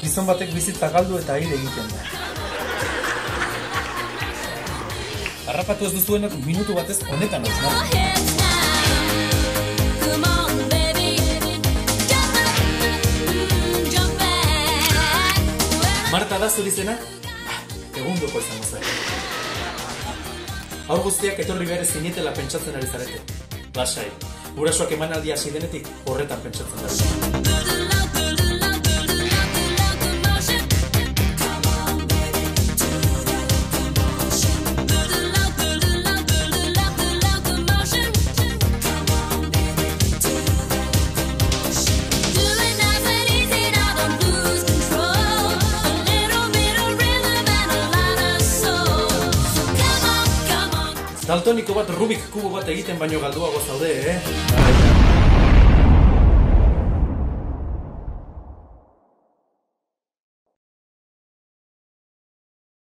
gizon batek bizitza galdu eta hil egiten da. Harrapatu ez duzuenak minutu batez honetan. Well, Marta da zure izena? Ba, Egundoko izango zen. Aur guztiak etorri behar zinetela pentsatzen ari zarete. Lasai, gurasoak emanaldia hasi denetik horretan pentsatzen da. Daltoniko bat Rubik kubo bat egiten baino galduago zaude, eh?